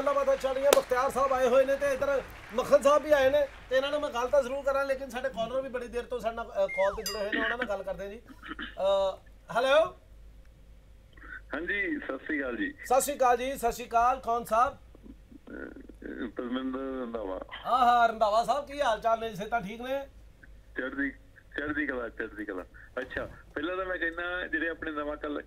ਗੱਲਾਂ ਬਾਤਾਂ ਚੱਲੀਆਂ ਮੁਖਤਿਆਰ ਸਾਹਿਬ ਆਏ ਹੋਏ ਨੇ ਤੇ ਇਧਰ ਮੱਖਣ ਸਾਹਿਬ ਵੀ ਆਏ ਨੇ ਤੇ ਇਹਨਾਂ ਨੂੰ ਮੈਂ ਗੱਲ ਤਾਂ ਜ਼ਰੂਰ ਕਰਾਂ ਲੇਕਿਨ ਸਾਡੇ ਕਾਲਰ ਵੀ ਬੜੀ ਦੇਰ ਤੋਂ ਸਾਡੇ ਨਾਲ ਕਾਲ ਤੇ ਜੁੜੇ ਹੋਏ ਨੇ ਉਹਨਾਂ ਨਾਲ ਗੱਲ ਕਰਦੇ ਜੀ। ਹੈਲੋ ਹਾਂਜੀ ਸਤਿ ਸ੍ਰੀ ਅਕਾਲ ਜੀ। ਸਤਿ ਸ਼੍ਰੀ ਅਕਾਲ ਜੀ ਸਤਿ ਸ਼੍ਰੀ ਅਕਾਲ ਕੌਣ ਸਾਹਿਬ? ਪਰਮਿੰਦਰ ਰੰਧਾਵਾ। ਹਾਂ ਹਾਂ ਸਾਹਿਬ ਕੀ ਹਾਲ ਚਾਲ ਨੇ ਸਿਹਤਾਂ ਠੀਕ ਨੇ? ਚੜ੍ਹਦੀ ਚੜ੍ਹਦੀ ਕਲਾ ਚੜ੍ਹਦੀ ਕਲਾ। ਅੱਛਾ ਪਹਿਲਾਂ ਤਾਂ ਮੈਂ ਕਹਿੰਦਾ ਜਿਹੜੇ ਆਪਣੇ ਨਵਾਂ ਕਲ-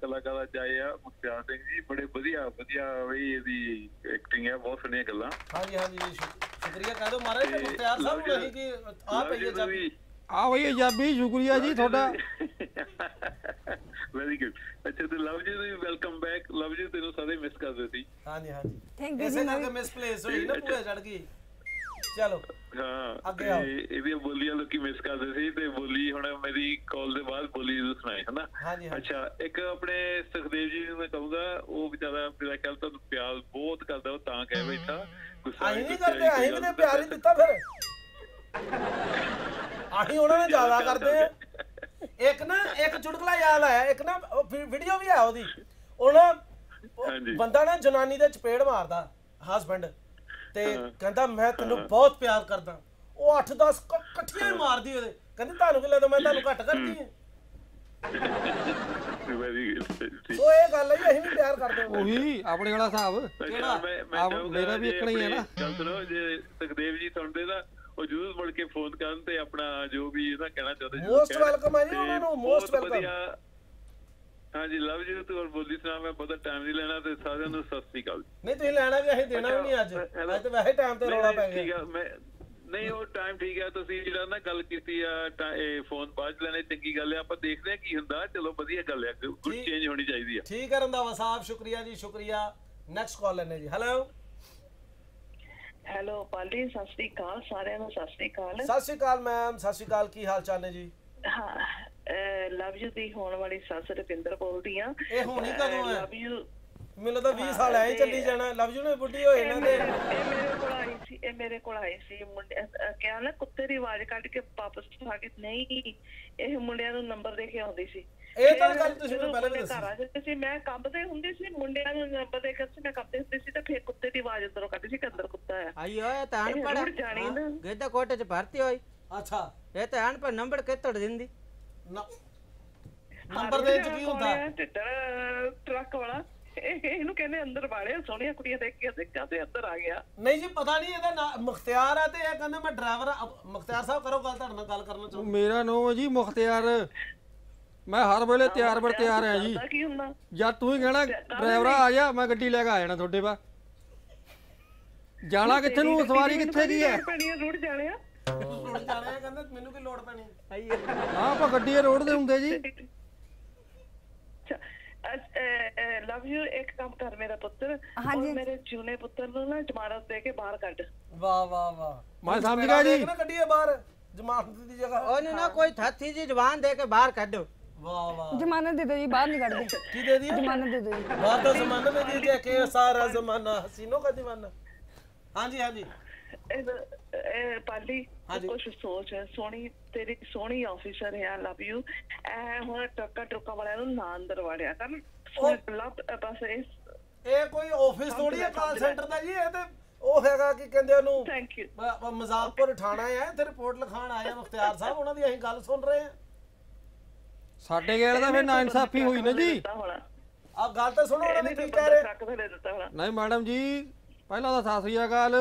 ਕਲਾਕਾਰ ਅੱਜ ਆਏ ਆ ਮੁਖਤਿਆਰ ਸਿੰਘ ਜੀ ਬੜੇ ਵਧੀਆ ਵਧੀਆ ਵੀ ਇਹਦੀ ਐਕਟਿੰਗ ਹੈ ਬਹੁਤ ਸੋਹਣੀਆਂ ਗੱਲਾਂ। ਹਾਂਜੀ ਹਾਂਜੀ ਸ਼ੁਕਰੀਆ ਕਹਿ ਦਿਓ ਮਹਾਰਾਜ ਤੇ ਮੁਖਤਿਆਰ ਸਾਹਿਬ ਨੂੰ ਅਸੀਂ ਜੀ- ਕਿ ਆ ਪਈਏ ਲਵ ਜੀ। ਚੱਲ ਵੀ ਆ ਬਈ ਅਜਾਬੀ ਸ਼ੁਕਰੀਆ ਜੀ ਤੁਹਾਡਾ। ਵੈਰੀ ਗੁੱਡ ਅੱਛਾ ਤੇ ਲਵ ਜੀ ਵੀ ਵੈਲਕਮ ਬੈਕ ਲਵ ਜੀ ਤੈਨੂੰ ਸਾਰੇ ਮਿਸ ਕਰਦੇ ਸੀ। ਹਾਂਜੀ ਹਾਂਜੀ। ਥੈਂਕ ਯੂ ਜੀ ਮੈਂ ਕਰਕੇ ਮਿਸਪਲੇਸ ਹੋਈ ਨਾ ਪੂਰੇ ਚੜ ਗਈ। ਚਲੋ। ਹਾਂ ਅੱਗੇ ਤੇ ਆਓ। ਇਹਦੀਆਂ ਬੋਲੀਆਂ ਲੋਕੀ ਮਿਸ ਕਰਦੇ ਸੀ ਤੇ ਬੋਲੀ ਹੁਣ ਮੇਰੀ ਕਾਲ ਦੇ ਬਾਅਦ ਬੋਲੀ ਸੁਣਾਏ ਹਨਾ। ਅੱਛਾ ਇੱਕ ਆਪਣੇ ਸੁਖਦੇਵ ਜੀ ਨੂੰ ਮੈਂ ਕਹੂੰਗਾ ਉਹ ਵਿਚਾਰਾ ਮੇਰਾ ਖਿਆਲ ਤੁਹਾਨੂੰ ਪਿਆਰ ਬਹੁਤ ਕਰਦਾ ਉਹ ਤਾਂ ਕਹਿ ਬੈਠਾ ਗੁੱਸਾ ਨਹੀਂ ਕਰਦੇ ਤੇ ਗੱਲ ਪਿਆਰ ਹੀ ਦਿੱਤਾ ਫਿਰ। ਅਸੀਂ ਉਹਨਾਂ ਨੇ ਜ਼ਿਆਦਾ ਕਰਦੇ ਆ ਇੱਕ ਨਾ ਇੱਕ ਚੁਟਕਲਾ ਯਾਦ ਆਇਆ ਇੱਕ ਨਾ ਵੀਡੀਓ ਵੀ ਆ ਉਹਦੀ। ਉਹ ਨਾ ਉਹ ਹਾਂਜੀ। ਬੰਦਾ ਨਾ ਜਨਾਨੀ ਦੇ ਚਪੇੜ ਮਾਰਦਾ ਹਸਬੰਡ ਤੇ। ਕਹਿੰਦਾ ਮੈਂ ਤੈਨੂੰ ਬਹੁਤ ਪਿਆਰ ਕਰਦਾ ਉਹ 8-10 ਇਕੱਠੀਆਂ ਹੀ ਮਾਰਦੀ ਉਹਦੇ ਕਹਿੰਦੀ ਤੁਹਾਨੂੰ ਕੀ ਲੱਗਦਾ ਮੈਂ ਤੁਹਾਨੂੰ ਘੱਟ ਕਰਦੀ ਹਾਂ ਸੋ ਇਹ ਗੱਲ ਹੈ ਅਸੀਂ ਵੀ ਪਿਆਰ ਕਰਦੇ ਹਾਂ ਉਹੀ ਆਪਣੇ ਵਾਲਾ ਹਿਸਾਬ ਕਿਹੜਾ? ਮੇਰਾ ਵੀ ਇੱਕਣਾ ਹੀ ਹੈ ਨਾ। ਗੱਲ ਸੁਣੋ ਜੇ ਸੁਖਦੇਵ ਜੀ ਸੁਣਦੇ ਤਾਂ ਉਹ ਜ਼ਰੂਰ ਮੁੜ ਕੇ ਫੋਨ ਕਰਨ ਤੇ ਆਪਣਾ ਜੋ ਵੀ ਇਹਦਾ ਕਹਿਣਾ ਚਾਹੁੰਦੇ ਕਹਿਣ। welcome ਹੈ ਜੀ ਉਹਨਾਂ ਨੂੰ, welcome। ਵਧੀਆ। ਹਾਂਜੀ ਲਵ ਜੀ ਤੂੰ ਬੋਲੀ ਸੁਣਾ ਮੈਂ ਬਹੁਤਾ ਟਾਈਮ ਨਹੀਂ ਲੈਣਾ ਤੇ ਸਾਰਿਆਂ ਨੂੰ ਸਤਿ ਸ੍ਰੀ ਅਕਾਲ ਨਹੀਂ ਤੁਸੀਂ ਲੈਣਾ ਵੀ ਅਸੀਂ ਦੇਣਾ ਵੀ ਨਹੀਂ ਅੱਜ। ਅੱਜ ਤੇ ਵੈਸੇ ਟਾਈਮ ਤੇ ਰੌਲਾ ਪੈ ਠੀਕ ਗਿਆ। ਆ ਮੈਂ ਨਹੀਂ ਉਹ ਟਾਈਮ ਠੀਕ ਆ ਤੁਸੀਂ ਜਿਹੜਾ ਨਾ ਗੱਲ ਕੀਤੀ ਆ ਇਹ ਫੋਨ ਬਾਅਦ ਚ ਲੈਣੇ ਚੰਗੀ ਗੱਲ ਆ ਆਪਾਂ ਦੇਖਦੇ ਆ ਕੀ ਹੁੰਦਾ ਚਲੋ ਵਧੀਆ ਗੱਲ ਆ ਗੁੱਡ ਠੀਕ। ਚੇਂਜ ਹੋਣੀ ਚਾਹੀਦੀ ਆ। ਠੀਕ ਹੈ ਰੰਦਾਵਾ ਸਾਹਿਬ ਸ਼ੁਕਰੀਆ ਜੀ ਸ਼ੁਕਰੀਆ। ਨੈਕਸਟ ਕਾਲ ਲੈਣੇ ਜੀ। ਹੈਲੋ ਹੈਲੋ ਪਾਲੀ ਸਤਿ ਸ੍ਰੀ ਅਕਾਲ ਸਾਰਿਆਂ ਨੂੰ ਸਤਿ ਸ੍ਰੀ ਅਕਾਲ। ਸਤਿ ਸ਼੍ਰੀ ਅਕਾਲ ਮੈਮ ਸਤਿ ਸ਼੍ਰੀ ਅਕਾਲ ਕੀ ਹਾਲ ਚਾਲ ਨੇ ਜੀ? ਹਾਂ ਲਵ ਯੂ ਦੀ ਹੋਣ ਵਾਲੀ ਸੱਸ ਰਪਿੰਦਰ ਬੋਲਦੀ ਆ ਇਹ ਹੋਣੀ ਕਦੋਂ ਹੈ? ਲਵ ਯੂ ਮੈਨੂੰ ਤਾਂ 20 ਸਾਲ ਐ ਚੱਲੀ ਜਾਣਾ। ਲਵ ਯੂ ਨੇ ਬੁੱਢੀ ਹੋਏ ਨਾ ਤੇ ਇਹ ਮੇਰੇ ਕੋਲ ਆਈ ਸੀ ਇਹ ਮੇਰੇ ਕੋਲ ਆਈ ਸੀ। ਮੁੰਡੇ ਕਿਹਾ ਨਾ ਕੁੱਤੇ ਦੀ ਆਵਾਜ਼ ਕੱਢ ਕੇ ਵਾਪਸ ਆ ਕੇ ਨਹੀਂ ਇਹ ਮੁੰਡਿਆਂ ਨੂੰ ਨੰਬਰ ਦੇ ਕੇ ਆਉਂਦੀ ਸੀ। ਇਹ ਤਾਂ ਗੱਲ ਤੁਸੀਂ ਮੈਨੂੰ ਪਹਿਲਾਂ ਦੱਸੀ। ਘਰ ਆ ਜਾਂਦੇ ਸੀ ਮੈਂ ਕੰਬਦੇ ਹੁੰਦੇ ਸੀ ਮੁੰਡਿਆਂ ਨੂੰ ਨੰਬਰ ਦੇ ਕੇ ਮੈਂ ਕੰਬਦੇ ਹੁੰਦੇ ਸੀ ਤਾਂ ਫੇਰ ਕੁੱਤੇ ਦੀ ਆਵਾਜ਼ ਅੰਦਰੋਂ ਕੱਢਦੀ ਸੀ ਅੰਦਰ ਕੁੱਤਾ ਆ। ਆਈ ਓਏ ਤਾਂ ਅਨਪੜ ਗੇਦਾ ਕੋਟੇ ਚ ਭਰਤੀ ਹੋਈ। ਅੱਛਾ। ਇਹ ਤਾਂ ਅਨਪੜ ਨੰਬਰ ਕਿੱਥੋਂ ਦਿੰਦੀ? ਨੰਬਰ ਦੇ ਚ ਕੀ ਹੁੰਦਾ? ਟਿੱਟਰ ਟਰੱਕ ਵਾਲਾ। ਇਹ- ਇਹਨੂੰ ਕਹਿੰਦੇ ਅੰਦਰ ਵਾਲੇ ਸੋਹਣੀਆਂ ਕੁੜੀਆਂ ਦੇਖ ਕੇ ਦੇਖਿਆ ਤੇ ਅੰਦਰ ਆ ਗਿਆ ਨਹੀਂ ਜੀ ਪਤਾ ਨਹੀਂ ਇਹਦਾ ਨਾਂ ਮੁਖਤਿਆਰ ਆ ਤੇ ਇਹ ਕਹਿੰਦਾ ਮੈਂ ਡਰਾਈਵਰ ਮੁਖਤਿਆਰ ਸਾਹਿਬ ਕਰੋ ਗੱਲ ਤੁਹਾਡੇ ਨਾਲ ਗੱਲ ਕਰਨਾ ਚਾਹੁੰਦਾ ਮੇਰਾ ਨਾਮ ਹੈ ਜੀ ਮੁਖਤਿਆਰ। ਮੈਂ ਹਰ ਵੇਲੇ ਤਿਆਰ ਬਰ ਤਿਆਰ ਆ ਜੀ। ਕੀ ਹੁੰਦਾ? ਜਦ ਤੂੰ ਹੀ ਕਹਿਣਾ ਡਰਾਈਵਰਾ ਆ ਜਾ ਮੈਂ ਗੱਡੀ ਲੈ ਕੇ ਆ ਜਾਣਾ ਤੁਹਾਡੇ ਪਾ ਜਾਣਾ ਕਿੱਥੇ ਨੂੰ? ਸਵਾਰੀ ਕਿੱਥੇ ਦੀ ਹੈ? ਪਣੀਆਂ ਰੁੜ ਜਾਣੇ ਆ। ਹੁਣ ਜਾ ਰਿਹਾ ਕਹਿੰਦਾ ਮੈਨੂੰ ਕੀ ਲੋੜ ਪੈਣੀ? ਸਹੀ ਹੈ ਹਾਂ ਆਪਾਂ ਗੱਡੀ ਰੋਡ ਦੇ ਹੁੰਦੇ ਜੀ। ਲਵ ਯੂ ਇੱਕ ਕੰਮ ਕਰ ਮੇਰਾ ਪੁੱਤਰ। ਔਰ ਮੇਰੇ ਜੂਨੇ ਪੁੱਤਰ ਨੂੰ ਨਾ ਜਮਾਨਤ ਦੇ ਕੇ ਬਾਹਰ ਕੱਢ। ਵਾਹ ਵਾਹ ਵਾਹ। ਮੈਂ ਸਮਝ ਗਿਆ ਜੀ। ਨਾ ਕੱਢੀਏ ਬਾਹਰ ਜਮਾਨਤ ਦੀ ਜਗ੍ਹਾ। ਉਹਨੂੰ ਨਾ ਕੋਈ ਥਾਥੀ ਜੀ ਜ਼ਬਾਨ ਦੇ ਕੇ ਬਾਹਰ ਕੱਢੋ। ਵਾਹ ਵਾਹ। ਜ਼ਮਾਨਤ ਦੇ ਦਿਓ ਜੀ ਬਾਹਰ ਨਹੀਂ ਕੱਢਦੇ। ਕੀ ਦੇ ਦਿਓ? ਜ਼ਮਾਨਤ ਦੇ ਦਿਓ ਬਾਹਰ ਦਾ ਜ਼ਮਾਨਾ ਮੈਂ ਦੇ ਦਿਆ ਕਿ ਸਾਰਾ ਜ਼ਮਾਨਾ ਹਸੀਨੋ ਦਾ ਦੀਵਾਨਾ ਹਾਂਜੀ ਹਾਂਜੀ। ਪਾਲੀ। ਕੁਝ ਸੋਚ ਸੋਹਣੀ ਤੇਰੀ ਸੋਹਣੀ ਆਫੀਸਰ ਹੈ ਲਵ ਯੂ ਐ ਹੁਣ ਟੱਕਾ ਟੁੱਕਾ ਵਾਲਿਆਂ ਨੂੰ ਨਾ ਅੰਦਰ ਵਾੜਿਆ ਕਰ ਲੱਭ ਬਸ ਇਸ ਇਹ ਕੋਈ ਆਫਿਸ ਥੋੜੀ ਹੈ ਕਾਲ ਸੈਂਟਰ ਦਾ ਜੀ ਇਹ ਤੇ ਉਹ ਹੈਗਾ ਕਿ ਕਹਿੰਦੇ ਉਹਨੂੰ ਥੈਂਕ ਯੂ ਮਜ਼ਾਕਪੁਰ ਠਾਣਾ ਹੈ ਤੇ ਰਿਪੋਰਟ ਲਿਖਾਣ ਆਏ ਆ ਮੁਖਤਿਆਰ ਸਾਹਿਬ ਉਹਨਾਂ ਦੀ ਅਸੀਂ ਗੱਲ ਸੁਣ ਰਹੇ ਆ ਸਾਡੇ ਗੇੜ ਦਾ ਫਿਰ ਨਾ ਇਨਸਾਫੀ ਹੋਈ ਨਾ ਜੀ। ਆ ਗੱਲ ਤਾਂ ਸੁਣੋ ਉਹਨਾਂ ਦੀ ਇਹਨੇ ਕੀ ਕਹਿ ਰਹੇ? ਟਰੱਕ ਨਹੀਂ ਮੈਡਮ ਜੀ ਪਹਿਲਾਂ ਤਾਂ ਸਤਿ ਸ੍ਰੀ ਅਕਾਲ।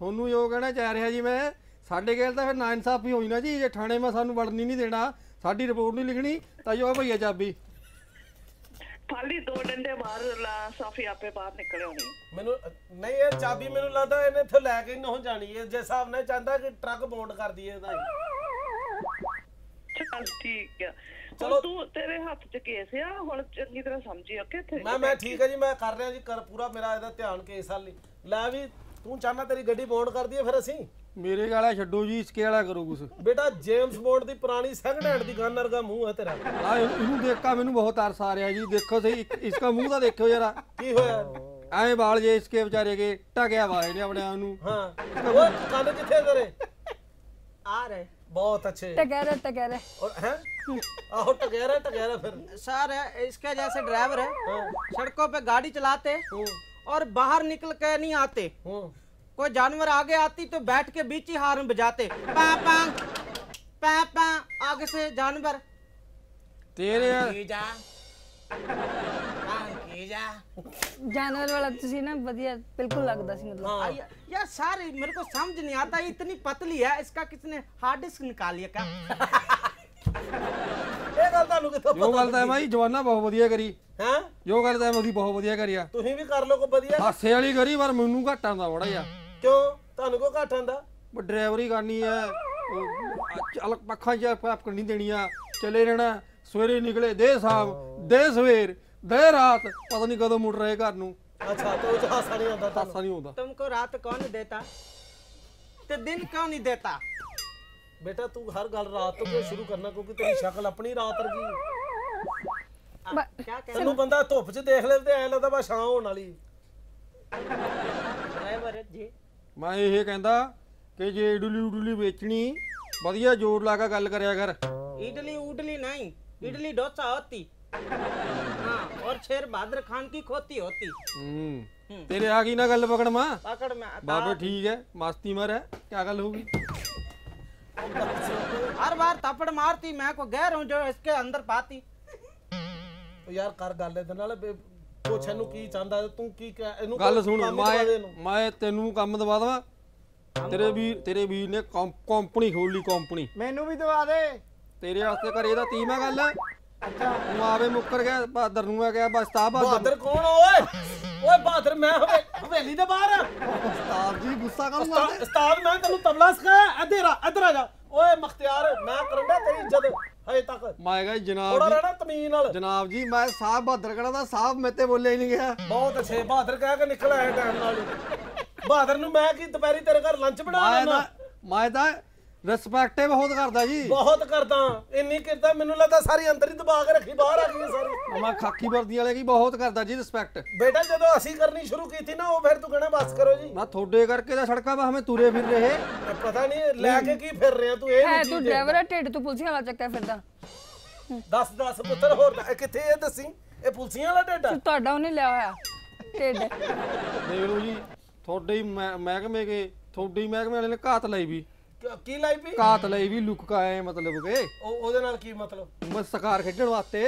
ਤੁਹਾਨੂੰ ਜੋ ਕਹਿਣਾ ਚਾਹ ਰਿਹਾ ਜੀ ਮੈਂ। ਸਾਡੇ ਗੇੜ ਤਾਂ ਫਿਰ ਨਾ ਇਨਸਾਫੀ ਹੋਈ ਨਾ ਜੀ। ਜੇ ਥਾਣੇ ਮੈਂ ਸਾਨੂੰ ਵੜਨ ਨਹੀਂ ਦੇਣਾ ਸਾਡੀ ਰਿਪੋਰਟ ਨਹੀਂ ਲਿਖਣੀ ਤਾਂ ਜੋ ਆ ਭਈਆ ਚਾਬੀ। ਪਾਲੀ ਦੋ ਡੰਡੇ ਮਾਰ ਲਾ ਸਾਫੀ ਆਪੇ ਬਾਹਰ ਨਿਕਲੇ ਹੋਣੀ ਮੈਨੂੰ ਨਹੀਂ ਇਹ ਚਾਬੀ ਮੈਨੂੰ ਲੱਗਦਾ ਇਹਨੇ ਇੱਥੋਂ ਲੈ ਕੇ ਨਾ ਜਾਣੀ ਹੈ। ਜੇ ਹਿਸਾਬ ਨਾਲ ਚਾਹੁੰਦਾ ਕਿ ਟਰੱਕ ਬੌਂਡ ਕਰ ਦਈਏ ਇਹਦਾ। ਚੱਲ ਠੀਕ ਆ। ਚਲੋ। ਤੂੰ ਤੇਰੇ ਹੱਥ 'ਚ ਕੇਸ ਆ ਹੁਣ ਚੰਗੀ ਤਰ੍ਹਾਂ ਸਮਝੀ ਓਕੇ ਮੈਂ ਮੈਂ ਠੀਕ ਹੈ ਜੀ ਮੈਂ ਕਰ ਰਿਹਾ ਜੀ ਕਰ ਪੂਰਾ ਮੇਰਾ ਇਹਦਾ ਧਿਆਨ ਕੇਸ ਹਾਲੀ ਲੈ ਵੀ ਤੂੰ ਚਾਹਨਾ ਤੇਰੀ ਗੱਡੀ ਬੌਂਡ ਕਰ ਦਈਏ ਫਿਰ ਅਸੀਂ ਮੇਰੇ ਵਾਲਾ ਛੱਡੋ ਜੀ ਇਸਕੇ ਵਾਲਾ ਕਰੋ ਕੁਛ ਬੇਟਾ ਜੇਮਸ ਬੌਂਡ ਦੀ ਪੁਰਾਣੀ ਸੈਕੰਡ ਹੈਂਡ ਦੀ ਗਨ ਵਰਗਾ ਮੂੰਹ ਹੈ ਤੇਰਾ ਆ ਇਹਨੂੰ ਦੇਖ ਕੇ ਮੈਨੂੰ ਬਹੁਤ ਤਰਸ ਆ ਰਿਹਾ ਜੀ ਦੇਖੋ ਸਹੀ ਇੱਕ- ਇਸਕਾ ਮੂੰਹ ਤਾਂ ਦੇਖਿਓ ਜਰਾ ਕੀ ਹੋਇਆ ਐਵੇਂ ਵਾਲ ਜੇ ਇਸਕੇ ਵਿਚਾਰੇ ਕੇ ਟਕਿਆ ਵਾ ਇਹਨੇ ਆਪਣੇ ਆਪ ਨੂੰ ਹਾਂ ਉਹ ਕੰਨ ਕਿੱਥੇ ਤੇਰੇ ਆ ਰਹੇ ਬਹੁਤ अच्छे टकैरे टकैरे और हैं आहो टगेरा टगेरा फिर सर इसके जैसे ड्राइवर है हाँ। सड़कों पे गाड़ी चलाते हम्म, और बाहर निकल के नहीं आते ਹੂੰ कोई जानवर आगे आती तो बैठ के बीच ही हार्न बजाते पा पा पा पा आगे से जानवर ਤੇਰੇ की जा हाँ, की जा ਜਾਨਵਰ ਵਾਲਾ ਤੁਸੀਂ ਨਾ ਵਧੀਆ ਬਿਲਕੁਲ ਲੱਗਦਾ ਸੀ ਮਤਲਬ आ, या- यार सारे मेरे को समझ नहीं आता ये इतनी पतली है इसका किसने हार्ड डिस्क ਕਿੱਥੋਂ ਪਤਾ ਜੋ ਗੱਲ ਤਾਂ ਹੈ ਜਵਾਨਾ ਬਹੁਤ ਵਧੀਆ ਕਰੀ। ਹਾਂ? ਜੋ ਗੱਲ ਤਾਂ ਹੈ ਬਹੁਤ ਵਧੀਆ ਕਰੀ ਆ। ਤੁਸੀਂ ਵੀ ਕਰ ਲਓ ਕੋ ਵਧੀਆ। ਹਾਸੇ ਵਾਲੀ ਕਰੀ ਪਰ ਮੈਨੂੰ ਘਾਟਾਂ ਦਾ ਬੜਾ ਆ ਕਿਉਂ? ਤੁਹਾਨੂੰ ਕੋ ਘਾਟਾਂ ਦਾ ਉਹ ਡਰਾਈਵਰੀ ਕਰਨੀ ਆ ਅਲੱਗ ਪੱਖਾਂ ਚ ਆਪ ਕੰਨੀ ਦੇਣੀ ਆ ਚਲੇ ਰਹਿਣਾ ਸਵੇਰੇ ਨਿਕਲੇ ਦੇ ਸਾਹਿਬ ਦੇ ਸਵੇਰ ਦੇ ਰਾਤ ਪਤਾ ਨਹੀਂ ਕਦੋਂ ਮੁੜ ਰਹੇ ਘਰ ਨੂੰ। ਅੱਛਾ ਤੋ ਉਹ ਹਾਸਾ ਨਹੀਂ ਆਉਂਦਾ ਹਾਸਾ ਨਹੀਂ ਆਉਂਦਾ। ਤੁਮਕੋ ਰਾਤ ਕੌਣ ਦੇਤਾ? ਤੇ ਦਿਨ ਕੌਣ ਨਹੀਂ ਦੇਤਾ? ਬੇਟਾ ਤੂੰ ਹਰ ਗੱਲ ਰਾਤ ਤੋਂ ਕਿਉਂ ਸ਼ੁਰੂ ਕਰਨਾ ਕਿਉਂਕਿ ਤੇਰੀ ਸ਼ਕਲ ਆਪਣੀ ਰਾਤ ਵਰਗੀ आ, क्या कह ਤੈਨੂੰ ਬੰਦਾ ਧੁੱਪ 'ਚ ਦੇਖ ਲੈ ਤੇ ਐ ਲੱਗਦਾ ਬਾ ਛਾਂ ਹੋਣ ਵਾਲੀ ड्राइवर है जी ਮੈਂ ਇਹ ਕਹਿੰਦਾ ਕਿ ਜੇ ਇਡਲੀ ਉਡਲੀ ਵੇਚਣੀ ਵਧੀਆ ਜੋਰ ਲਾ ਕੇ ਗੱਲ ਕਰਿਆ ਕਰ इडली उडली नहीं इडली डोसा होती हाँ और शेर बहादुर खान की खोती होती ਹੂੰ ਤੇਰੇ ਆ ਗਈ ਨਾ ਗੱਲ ਪਕੜ ਮਾਂ पकड़ में आता ਬਾਬੇ ਠੀਕ ਹੈ ਮਸਤੀ ਮਰ ਹੈ ਕੀ ਗੱਲ ਹੋ ਗਈ हर बार थप्पड़ मारती मैं को गैर हूँ जो इसके अंदर पाती ਉਹ ਯਾਰ ਕਰ ਗੱਲ ਇਹਦੇ ਨਾਲ ਵੀ ਪੁੱਛ ਇਹਨੂੰ ਕੀ ਚਾਹੁੰਦਾ ਤੂੰ ਕੀ ਕਹਿ- ਇਹਨੂੰ ਗੱਲ ਕੋਈ ਸੁਣ ਕੰਮ ਹੀ ਦਵਾ ਦੇ ਮੈਂ ਇਹਨੂੰ। ਮੈਂ ਤੈਨੂੰ ਕੰਮ ਦਵਾ ਦਵਾਂ ਤੇਰੇ ਵੀਰ ਤੇਰੇ ਵੀਰ ਨੇ ਕੰਪਨੀ ਖੋਲ ਲਈ ਕੰਪਨੀ ਮੈਨੂੰ ਵੀ ਦਵਾ ਦੇ ਤੇਰੇ ਵਾਸਤੇ ਘਰੇ ਦਾ ਤੀਮਾ ਗੱਲ ਹੈ ਅੱਛਾ ਤੂੰ ਆਵੇ ਮੁੱਕਰ ਗਿਆ ਬਹਾਦਰ ਨੂੰ ਆ ਗਿਆ ਬਸ ਤਾ ਬਹਾਦਰ ਬਹਾਦਰ ਕੌਣ ਆ ਓਏ? ਓਏ ਬਹਾਦਰ ਮੈਂ ਹਵੇ ਹਵੇਲੀ ਦੇ ਬਾਹਰ ਆ। ਉਸਤਾਦ ਜੀ ਗੁੱਸਾ ਕੰਮ ਉਸਤਾਦ ਉਸਤਾਦ ਮੈਂ ਤੈਨੂੰ ਤਬਲਾ ਸਿਖਾਇਆ ਇੱਧਰ ਆ ਇੱਧਰ ਆ ਜਾ। ਓਏ ਮਖਤਿਆਰ ਮੈਂ ਕਰੂੰਗਾ ਤੇਰੀ ਇੱਜ਼ਤ ਹਜੇ ਤੱਕ। ਮੈਂ ਕਿਹਾ ਜੀ, ਜਨਾਬ ਥੋੜਾ ਜੀ ਰਹਿਣਾ ਤਮੀਨ ਨਾਲ। ਜਨਾਬ ਜੀ ਮੈਂ ਸਾਹਿਬ ਬਹਾਦਰ ਕਹਣਾ ਦਾ ਸਾਹਿਬ ਮੇਤੇ ਬੋਲਿਆ ਹੀ ਨਹੀਂ ਗਿਆ। ਬਹੁਤ ਅੱਛੇ ਬਹਾਦਰ ਕਹਿ ਕੇ ਨਿਕਲ ਆਇਆ ਟਾਈਮ ਨਾਲ ਹੀ। ਬਹਾਦਰ ਨੂੰ ਮੈਂ ਕੀ ਦੁਪਹਿਰੀ ਤੇਰੇ ਘਰ ਲੰਚ ਬਣਾ ਮੈਂ ਲੈਣਾ ਤਾਂ ਮੈਂ ਤਾਂ ਰਿਸਪੈਕਟ ਬਹੁਤ ਕਰਦਾ ਜੀ। ਬਹੁਤ ਕਰਦਾ। ਇੰਨੀ ਕਰਦਾ ਮੈਨੂੰ ਲੱਗਦਾ ਸਾਰੀ ਅੰਦਰ ਹੀ ਦਬਾ ਕੇ ਰੱਖੀ ਬਾਹਰ ਆ ਗਈ ਸਾਰੀ। ਮੈਂ ਖਾਕੀ ਵਰਦੀ ਵਾਲੇ ਕੀ ਬਹੁਤ ਕਰਦਾ ਜੀ ਰਿਸਪੈਕਟ ਬੇਟਾ ਜਦੋਂ ਅਸੀਂ ਕਰਨੀ ਸ਼ੁਰੂ ਕੀਤੀ ਨਾ ਉਹ ਫਿਰ ਤੂੰ ਕਹਿਣਾ ਬਸ ਕਰੋ ਜੀ। ਮੈਂ ਤੁਹਾਡੇ ਕਰਕੇ ਤਾਂ ਸੜਕਾਂ 'ਤੇ ਹਮੇ ਤੁਰੇ ਫਿਰ ਰਹੇ। ਪਤਾ ਨਹੀਂ ਲੈ ਕੇ ਕੀ ਫਿਰ ਰਿਹਾ ਤੂੰ ਇਹ ਹੈ ਤੂੰ ਡਰਾਈਵਰ ਹੈ ਢਿੱਡ ਤੂੰ ਪੁਲਸੀਆਂ ਵਾਲਾ ਚੱਕਿਆ ਫਿਰਦਾ। ਦੱਸ ਦੱਸ ਪੁੱਤਰ ਹੋਰ ਕਿੱਥੇ ਇਹ ਦੱਸੀ? ਇਹ ਪੁਲਸੀਆਂ ਵਾਲਾ ਢੇਡਾ ਤੂੰ ਤੁਹਾਡਾ ਉਹਨੇ ਲਿਆ ਹੋਇਆ ਢਿੱਡ। ਦੇਖ ਲਓ ਜੀ ਤੁਹਾਡੇ ਹੀ ਮਹਿ- ਮਹਿਕਮੇ ਕੇ ਤੁਹਾਡੇ ਹੀ ਮਹਿਕਮੇ ਵਾਲੇ ਨੇ ਘਾਤ ਲਈ ਵੀ। ਕ- ਕੀ ਲਾਈ ਵੀ ਘਾਤ ਲਈ ਵੀ ਲੁਕ ਕਾਏ ਮਤਲਬ ਕਿ ਉਹ ਉਹਦੇ ਨਾਲ ਕੀ ਮਤਲਬ ਬਸ ਸਕਾਰ ਖੇਡਣ ਵਾਸਤੇ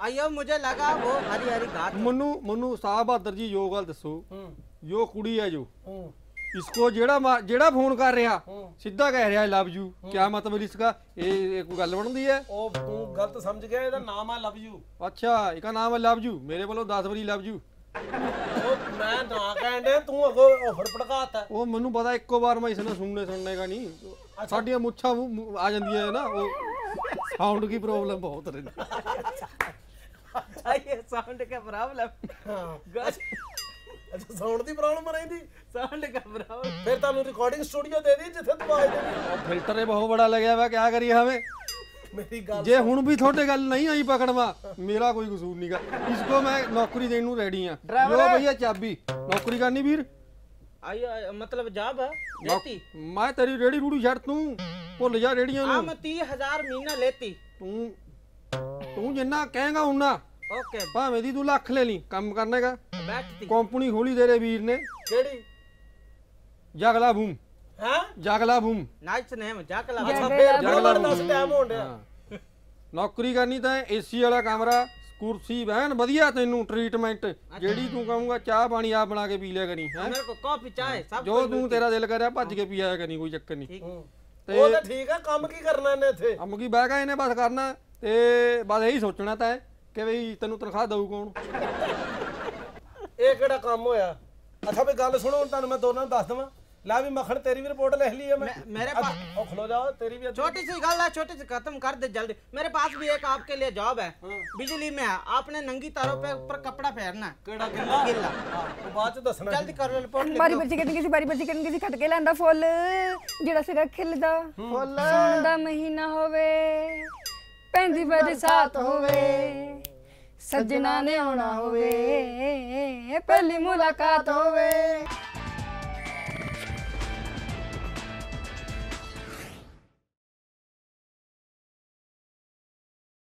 आइयो मुझे लगा वो हरी हरी घास ਮੈਨੂੰ ਮੈਨੂੰ ਸਾਹਿਬ ਬਹਾਦਰ ਜੀ ਜੋ ਗੱਲ ਦੱਸੋ ਹੂੰ ਜੋ ਕੁੜੀ ਹੈ ਜੋ ਹੂੰ ਇਸਕੋ ਜਿਹੜਾ ਮਾ- ਜਿਹੜਾ ਫੋਨ ਕਰ ਰਿਹਾ ਹੂੰ। ਸਿੱਧਾ ਕਹਿ ਰਿਹਾ ਲਵ ਯੂ ਕੀ ਮਤਲਬ ਇਸਕਾ ਇਹ ਇਹ ਕੋਈ ਗੱਲ ਬਣਦੀ ਹੈ ਉਹ ਤੂੰ ਗਲਤ ਸਮਝ ਗਿਆ ਇਹਦਾ ਨਾਮ ਆ ਲਵ ਯੂ ਅੱਛਾ ਇਹਦਾ ਨਾਮ ਹੈ ਲਵ ਯੂ ਮੇਰੇ ਵੱਲੋਂ 10 ਵਾਰੀ ਲਵ ਯੂ ਮੈਂ ਤਾਂ ਕਹਿੰਦੇ ਤੂੰ ਅਗੋ ਹੋਫੜ ਪੜਕਾਤਾ ਉਹ ਮੈਨੂੰ ਪਤਾ ਇੱਕੋ ਵਾਰ ਮੈਂ ਇਸਨੇ ਸੁਣਨੇ ਸੁਣਨੇ ਕਾ ਨਹੀਂ। ਸਾਡੀਆਂ ਮੁੱਛਾਂ ਆ ਜਾਂਦੀਆਂ ਹੈ ਨਾ ਉਹ ਸਾਊਂਡ ਦੀ ਪ੍ਰੋਬਲਮ ਬਹੁਤ ਰਹਿੰਦੀ। ਅੱਛਾ ਸਾਊਂਡ ਕੀ ਪ੍ਰੋਬਲਮ ਅੱਛਾ ਸਾਊਂਡ ਦੀ ਪ੍ਰੋਬਲਮ ਰਹਿੰਦੀ। ਸਾਊਂਡ ਕੀ ਪ੍ਰੋਬਲਮ ਫਿਰ ਤੁਹਾਨੂੰ ਰਿਕਾਰਡਿੰਗ ਸਟੂਡੀਓ ਦੇ ਦੇ ਜਿੱਥੇ ਤੂੰ ਫਿਲਟਰ ਇਹ ਬਹੁਤ ਬੜਾ ਲੱਗਿਆ ਵਾ ਕੀ ਕਰੀਏ ਹਵੇਂ? ਮੇਰੀ ਗੱਲ ਜੇ ਹੁਣ ਵੀ ਤੁਹਾਡੇ ਗੱਲ ਨਹੀਂ ਆਈ ਪਕੜਵਾ ਮੇਰਾ ਕੋਈ ਕਸੂਰ ਨਹੀਂਗਾ ਇਸ ਕੋ ਮੈਂ ਨੌਕਰੀ ਦੇਣ ਨੂੰ ਰੈਡੀ ਆ। ਲੋ ਭਈਆ ਚਾਬੀ। ਨੌਕਰੀ ਕਰਨੀ ਵੀਰ? ਆਈ ਮਤਲਬ ਜਾਬ ਹੈ ਲੈਤੀ? ਮੈਂ ਤੇਰੀ ਰੇੜੀ ਰੂੜੀ ਛੱਡ ਤੂੰ। ਭੁੱਲ ਜਾ ਰੇੜੀਆਂ ਨੂੰ। ਆ ਮੈਂ 30000 ਮਹੀਨਾ ਲੈਤੀ। ਤੂੰ ਤੂੰ ਜਿੰਨਾ ਕਹੇਗਾ ਉਨਾ ਓਕੇ। ਭਾਵੇਂ ਦੀ ਤੂੰ ਲੱਖ ਲੈ ਲਈ ਕੰਮ ਕਰਨੇਗਾ ਬੈਠਤੀ। ਕੰਪਨੀ ਖੋਲੀ ਦੇਰੇ ਵੀਰ ਨੇ। ਕਿਹੜੀ? ਜਗਲਾ ਭੂਮ ਹਾਂ? ਜਾਗਲਾ ਬੂਮ ਨਾਚ ਨੇਮ ਜਾਗਲਾ ਅੱਛਾ ਫੇਰ ਬੜਾ 10 ਟਾਈਮ ਹੋਣ ਰਿਹਾ ਨੌਕਰੀ ਕਰਨੀ ਤਾਂ ਏਸੀ ਵਾਲਾ ਕਮਰਾ ਕੁਰਸੀ ਬਹਿਣ ਵਧੀਆ ਤੈਨੂੰ ਟ੍ਰੀਟਮੈਂਟ ਜਿਹੜੀ ਤੂੰ ਕਹੂੰਗਾ ਚਾਹ ਪਾਣੀ ਆਪ ਬਣਾ ਕੇ ਪੀ ਲਿਆ ਕਰੀ ਹੈ? ਮੇਰੇ ਕੋ ਕਾਫੀ ਚਾਹ ਸਭ ਜੋ ਤੂੰ ਤੇਰਾ ਦਿਲ ਕਰਿਆ ਭੱਜ ਕੇ ਪੀ ਕਰੀ ਕੋਈ ਚੱਕਰ ਨਹੀਂ। ਤੇ ਉਹ ਤਾਂ ਠੀਕ ਆ ਕੰਮ ਕੀ ਕਰਨਾ ਇਹਨੇ ਇੱਥੇ? ਕੰਮ ਕੀ ਬਹਿ ਕੇ ਇਹਨੇ ਬਸ ਕਰਨਾ। ਤੇ ਬਸ ਇਹੀ ਸੋਚਣਾ ਤਾਂ ਕਿ ਵੀ ਤੈਨੂੰ ਤਨਖਾਹ ਦਊ ਕੌਣ? ਇਹ ਕਿਹੜਾ ਕੰਮ ਹੋਇਆ? ਅੱਛਾ ਵੀ ਗੱਲ ਸੁਣੋ ਤੁਹਾਨੂੰ ਮੈਂ ਦੋਨਾਂ ਨੂੰ ਦੱਸ ਦਵਾਂ। ਲੈ ਵੀ ਮੱਖਣ ਤੇਰੀ ਵੀ ਰਿਪੋਰਟ ਲਿਖ ਲਈ ਹੈ ਮੈਂ मे- मेरे पास ਉਹ ਖਲੋ ਜਾ ਤੇਰੀ ਵੀ ਅੱਧੀ- छोटी सी गल है छोटी सी खत्म कर दे जल्दी मेरे पास भी एक आपके लिए जॉब है बिजली में है आपने नंगी तारों पे ऊपर कपड़ा फेरना है ਕਿਹੜਾ ਗਿੱਲਾ गिल्ला ਹਾਂ, ਉਹ ਬਾਅਦ ਚ ਦੱਸਣਾ जल्दी करो रिपोर्ट ਬਾਰੀ ਬੱਚੀ ਕੱਢਣੀ ਸੀ ਬਾਰੀ ਬੱਚੀ ਕੱਢਣੀ ਸੀ ਖੱਟ ਕੇ ਲੈਂਦਾ ਫੁੱਲ ਜਿਹੜਾ ਸਿਰਾ ਖਿਲਦਾ ਫੁੱਲ ਸੌਣ ਦਾ ਮਹੀਨਾ ਹੋਵੇ ਪੈਂਦੀ ਬਰਸਾਤ ਹੋਵੇ ਸੱਜਣਾ ਨੇ ਆਉਣਾ ਹੋਵੇ ਪਹਿਲੀ ਮੁਲਾਕਾਤ ਹੋਵੇ